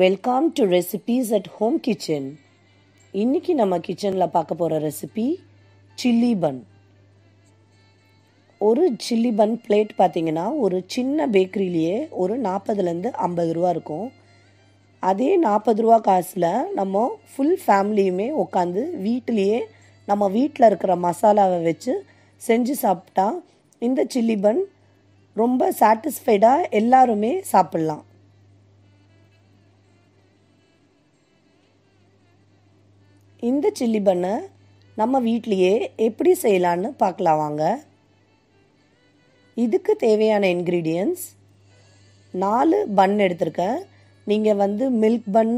Welcome to recipes at home kitchen இன்னைக்கு நம்ம கிச்சனில் பார்க்க போகிற ரெசிபி சில்லி பன் ஒரு சில்லி பன் பிளேட் பார்த்தீங்கன்னா ஒரு சின்ன பேக்கரியிலேயே ஒரு நாற்பதுலேருந்து ஐம்பது ரூபா இருக்கும். அதே நாற்பது ரூபா காசில் நம்ம ஃபுல் ஃபேமிலியுமே உட்காந்து வீட்டிலையே நம்ம வீட்டில் இருக்கிற மசாலாவை வச்சு செஞ்சு சாப்பிட்டா இந்த சில்லி பன் ரொம்ப சாட்டிஸ்ஃபைடாக எல்லாருமே சாப்பிட்லாம். இந்த சில்லி பண்ணை நம்ம வீட்லேயே எப்படி செய்யலான்னு பார்க்கலாம் வாங்க. இதுக்கு தேவையான இன்க்ரீடியன்ஸ் நாலு பன் எடுத்திருக்கேன். நீங்கள் வந்து milk bun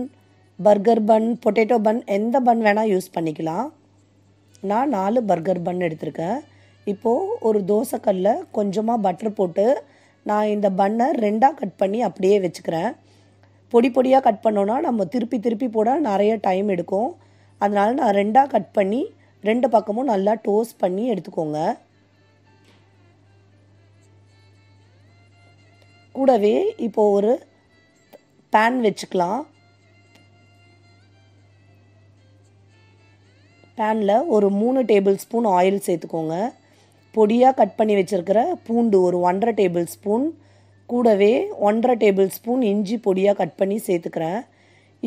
burger bun potato bun எந்த பன் வேணால் யூஸ் பண்ணிக்கலாம். நான் நாலு பர்கர் பன் எடுத்திருக்கேன். இப்போது ஒரு தோசைக்கல்லில் கொஞ்சமாக பட்டர் போட்டு நான் இந்த பன்னை ரெண்டாக கட் பண்ணி அப்படியே வச்சுக்கிறேன். பொடி பொடியாக கட் பண்ணோன்னா நம்ம திருப்பி திருப்பி போட நிறைய டைம் எடுக்கும். அதனால் நான் ரெண்டாக கட் பண்ணி ரெண்டு பக்கமும் நல்லா டோஸ்ட் பண்ணி எடுத்துக்கோங்க. கூடவே இப்போ ஒரு பேன் வச்சுக்கலாம். பேனில் ஒரு மூணு டேபிள் ஸ்பூன் ஆயில் சேர்த்துக்கோங்க. பொடியாக கட் பண்ணி வச்சுருக்கிற பூண்டு ஒரு ஒன்றரை டேபிள் ஸ்பூன் கூடவே ஒன்றரை டேபிள் ஸ்பூன் இஞ்சி பொடியாக கட் பண்ணி சேர்த்துக்கிறேன்.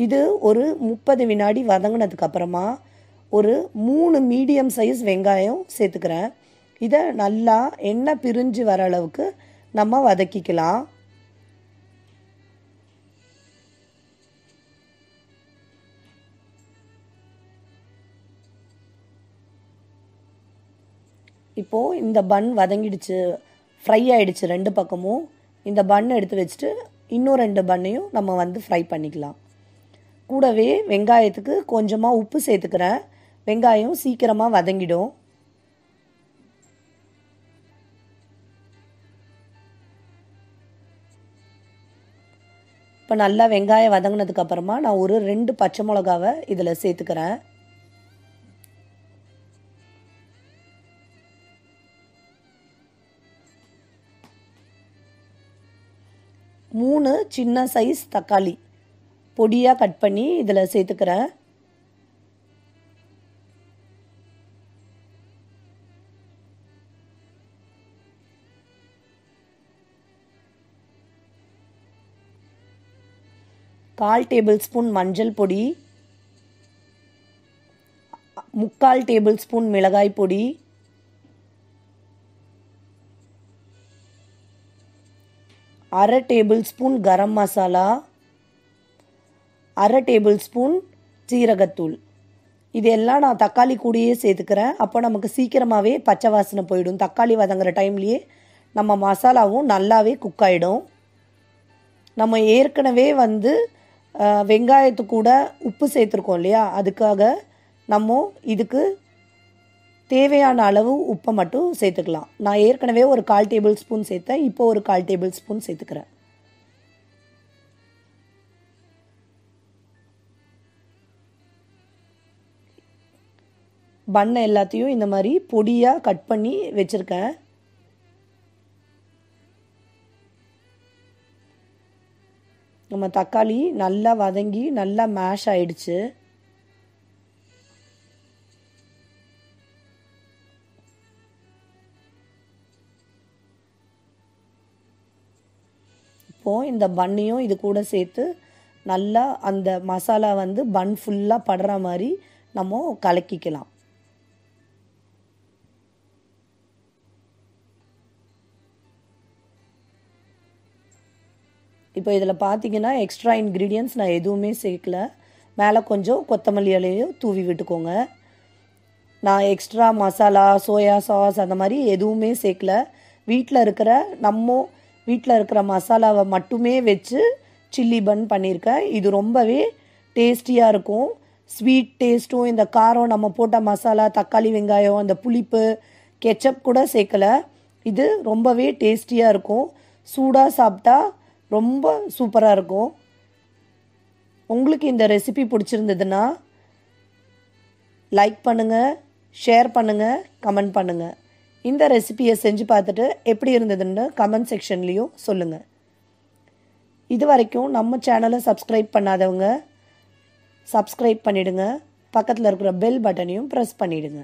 இது ஒரு முப்பது வினாடி வதங்கினதுக்கு அப்புறமா ஒரு மூணு மீடியம் சைஸ் வெங்காயம் சேர்த்துக்கிறேன். இதை நல்லா எண்ணெய் பிரிஞ்சு வர அளவுக்கு நம்ம வதக்கிக்கலாம். இப்போது இந்த பன் வதங்கிடுச்சு. ஃப்ரை ஆகிடுச்சு ரெண்டு பக்கமும். இந்த பன் எடுத்து வச்சுட்டு இன்னும் ரெண்டு பன்னையும் நம்ம வந்து ஃப்ரை பண்ணிக்கலாம். கூடவே வெங்காயத்துக்கு கொஞ்சமாக உப்பு சேர்த்துக்கிறேன். வெங்காயம் சீக்கிரமாக வதங்கிடும். இப்போ நல்லா வெங்காயம் வதங்கினதுக்கு அப்புறமா நான் ஒரு ரெண்டு பச்சை மிளகாவை இதில் சேர்த்துக்கிறேன். மூணு சின்ன சைஸ் தக்காளி. பொடியாக கட் பண்ணி இதில் சேர்த்துக்கிறேன். கால் டேபிள் ஸ்பூன் மஞ்சள் பொடி. முக்கால் டேபிள் ஸ்பூன் மிளகாய் பொடி. அரை டேபிள் ஸ்பூன் கரம் மசாலா. அரை டேபிள் ஸ்பூன் சீரகத்தூள். இது எல்லாம் நான் தக்காளி கூடயே சேர்த்துக்கிறேன். அப்போ நமக்கு சீக்கிரமாகவே பச்சை வாசனை போயிடும். தக்காளி வதங்குற டைம்லேயே நம்ம மசாலாவும் நல்லாவே குக் ஆகிடும் நம்ம ஏற்கனவே வந்து வெங்காயத்து கூட உப்பு சேர்த்துருக்கோம் இல்லையா? அதுக்காக நம்ம இதுக்கு தேவையான அளவு உப்பை மட்டும் சேர்த்துக்கலாம். நான் ஏற்கனவே ஒரு கால் டேபிள் ஸ்பூன் சேர்த்தேன். இப்போ ஒரு கால் டேபிள் ஸ்பூன் சேர்த்துக்கிறேன். பண்ணை எல்லாத்தையும் இந்த மாதிரி பொடியாக கட் பண்ணி வச்சுருக்கேன். நம்ம தக்காளி நல்லா வதங்கி நல்லா மேஷ் ஆயிடுச்சு. இப்போது இந்த பன்னையும் இது கூட சேர்த்து நல்லா அந்த மசாலா வந்து பன் ஃபுல்லாக படுற மாதிரி நம்ம கலக்கிக்கலாம். இப்போ இதில் பார்த்தீங்கன்னா எக்ஸ்ட்ரா இன்க்ரீடியன்ஸ் நான் எதுவுமே சேர்க்கல. மேலே கொஞ்சம் கொத்தமல்லி இலையோ தூவி விட்டுக்கோங்க. நான் எக்ஸ்ட்ரா மசாலா சோயா சாஸ் அந்த மாதிரி எதுவுமே சேர்க்கல. வீட்டில் இருக்கிற நம்ம வீட்டில் இருக்கிற மசாலாவை மட்டுமே வச்சு சில்லி பன் பண்ணியிருக்கேன். இது ரொம்பவே டேஸ்டியாக இருக்கும். ஸ்வீட் டேஸ்ட்டும் இந்த காரம் நம்ம போட்ட மசாலா தக்காளி வெங்காயம் அந்த புளிப்பு கெச்சப் கூட சேர்க்கலை. இது ரொம்பவே டேஸ்டியாக இருக்கும். சூடாக சாப்பிட்டா ரொம்ப சூப்பராக இருக்கும். உங்களுக்கு இந்த ரெசிபி பிடிச்சிருந்ததுன்னா லைக் பண்ணுங்கள் ஷேர் பண்ணுங்கள் கமெண்ட் பண்ணுங்கள் இந்த ரெசிபியை செஞ்சு பார்த்துட்டு எப்படி இருந்ததுன்னு கமெண்ட் செக்ஷன்லேயும் சொல்லுங்கள் இது வரைக்கும் நம்ம சேனலை சப்ஸ்கிரைப் பண்ணாதவங்க சப்ஸ்கிரைப் பண்ணிவிடுங்க பக்கத்தில் இருக்கிற பெல் பட்டனையும் ப்ரெஸ் பண்ணிடுங்க.